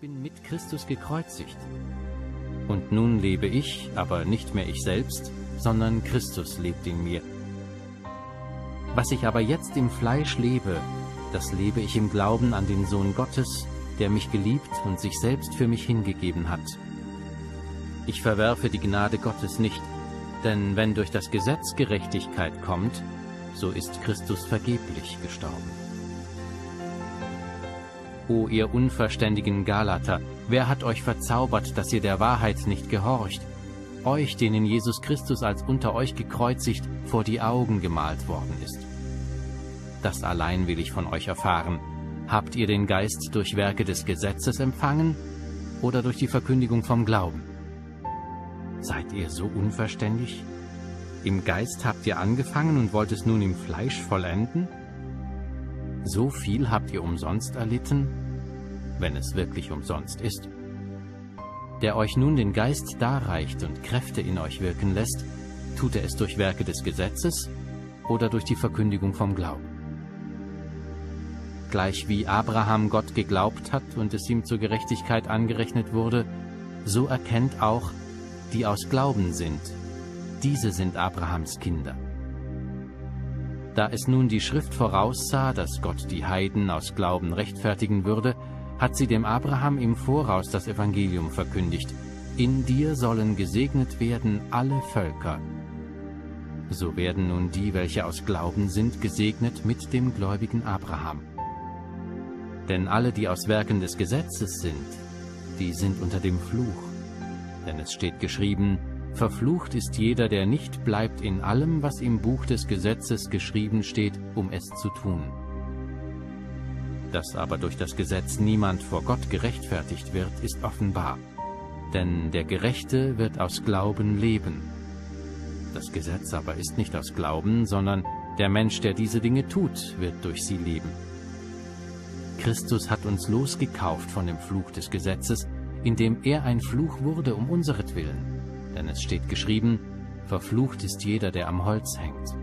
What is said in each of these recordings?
bin mit Christus gekreuzigt. Und nun lebe ich, aber nicht mehr ich selbst, sondern Christus lebt in mir. Was ich aber jetzt im Fleisch lebe, das lebe ich im Glauben an den Sohn Gottes, der mich geliebt und sich selbst für mich hingegeben hat. Ich verwerfe die Gnade Gottes nicht, denn wenn durch das Gesetz Gerechtigkeit kommt, so ist Christus vergeblich gestorben. O ihr unverständigen Galater, wer hat euch verzaubert, dass ihr der Wahrheit nicht gehorcht? Euch, denen Jesus Christus als unter euch gekreuzigt vor die Augen gemalt worden ist. Das allein will ich von euch erfahren. Habt ihr den Geist durch Werke des Gesetzes empfangen oder durch die Verkündigung vom Glauben? Seid ihr so unverständig? Im Geist habt ihr angefangen und wollt es nun im Fleisch vollenden? So viel habt ihr umsonst erlitten, wenn es wirklich umsonst ist. Der euch nun den Geist darreicht und Kräfte in euch wirken lässt, tut er es durch Werke des Gesetzes oder durch die Verkündigung vom Glauben. Gleich wie Abraham Gott geglaubt hat und es ihm zur Gerechtigkeit angerechnet wurde, so erkennt auch, die aus Glauben sind, diese sind Abrahams Kinder. Da es nun die Schrift voraussah, dass Gott die Heiden aus Glauben rechtfertigen würde, hat sie dem Abraham im Voraus das Evangelium verkündigt. In dir sollen gesegnet werden alle Völker. So werden nun die, welche aus Glauben sind, gesegnet mit dem gläubigen Abraham. Denn alle, die aus Werken des Gesetzes sind, die sind unter dem Fluch. Denn es steht geschrieben, Verflucht ist jeder, der nicht bleibt in allem, was im Buch des Gesetzes geschrieben steht, um es zu tun. Dass aber durch das Gesetz niemand vor Gott gerechtfertigt wird, ist offenbar. Denn der Gerechte wird aus Glauben leben. Das Gesetz aber ist nicht aus Glauben, sondern der Mensch, der diese Dinge tut, wird durch sie leben. Christus hat uns losgekauft von dem Fluch des Gesetzes, indem er ein Fluch wurde um unseretwillen denn es steht geschrieben, verflucht ist jeder, der am Holz hängt.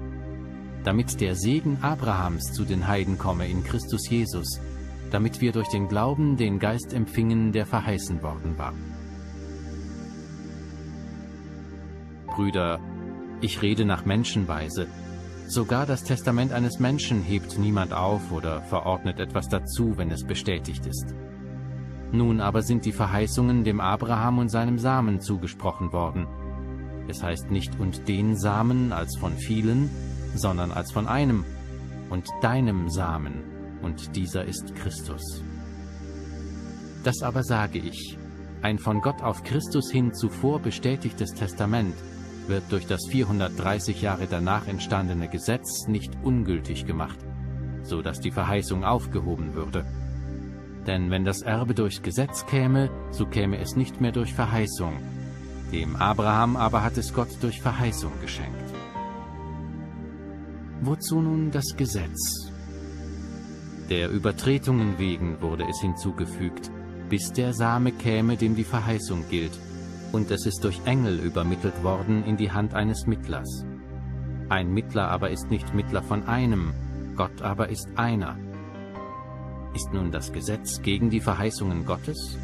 Damit der Segen Abrahams zu den Heiden komme in Christus Jesus, damit wir durch den Glauben den Geist empfingen, der verheißen worden war. Brüder, ich rede nach Menschenweise. Sogar das Testament eines Menschen hebt niemand auf oder verordnet etwas dazu, wenn es bestätigt ist. Nun aber sind die Verheißungen dem Abraham und seinem Samen zugesprochen worden. Es heißt nicht und den Samen als von vielen, sondern als von einem und deinem Samen, und dieser ist Christus. Das aber sage ich, ein von Gott auf Christus hin zuvor bestätigtes Testament wird durch das 430 Jahre danach entstandene Gesetz nicht ungültig gemacht, so dass die Verheißung aufgehoben würde. Denn wenn das Erbe durch Gesetz käme, so käme es nicht mehr durch Verheißung. Dem Abraham aber hat es Gott durch Verheißung geschenkt. Wozu nun das Gesetz? Der Übertretungen wegen wurde es hinzugefügt, bis der Same käme, dem die Verheißung gilt, und es ist durch Engel übermittelt worden in die Hand eines Mittlers. Ein Mittler aber ist nicht Mittler von einem, Gott aber ist einer. Ist nun das Gesetz gegen die Verheißungen Gottes?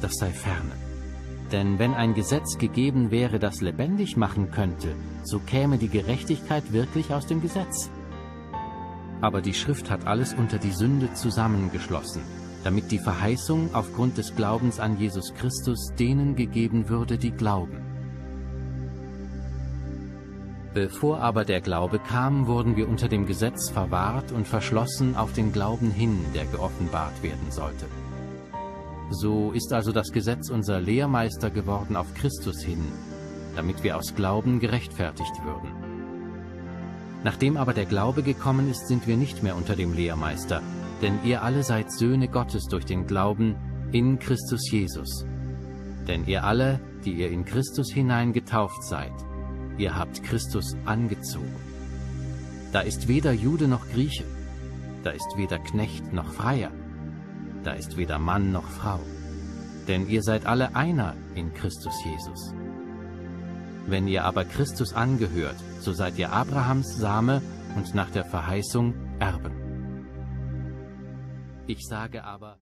Das sei ferne. Denn wenn ein Gesetz gegeben wäre, das lebendig machen könnte, so käme die Gerechtigkeit wirklich aus dem Gesetz. Aber die Schrift hat alles unter die Sünde zusammengeschlossen, damit die Verheißung aufgrund des Glaubens an Jesus Christus denen gegeben würde, die glauben. Bevor aber der Glaube kam, wurden wir unter dem Gesetz verwahrt und verschlossen auf den Glauben hin, der geoffenbart werden sollte. So ist also das Gesetz unser Lehrmeister geworden auf Christus hin, damit wir aus Glauben gerechtfertigt würden. Nachdem aber der Glaube gekommen ist, sind wir nicht mehr unter dem Lehrmeister, denn ihr alle seid Söhne Gottes durch den Glauben in Christus Jesus. Denn ihr alle, die ihr in Christus hinein getauft seid, ihr habt Christus angezogen. Da ist weder Jude noch Grieche, da ist weder Knecht noch Freier, da ist weder Mann noch Frau, denn ihr seid alle einer in Christus Jesus. Wenn ihr aber Christus angehört, so seid ihr Abrahams Same und nach der Verheißung Erben. Ich sage aber,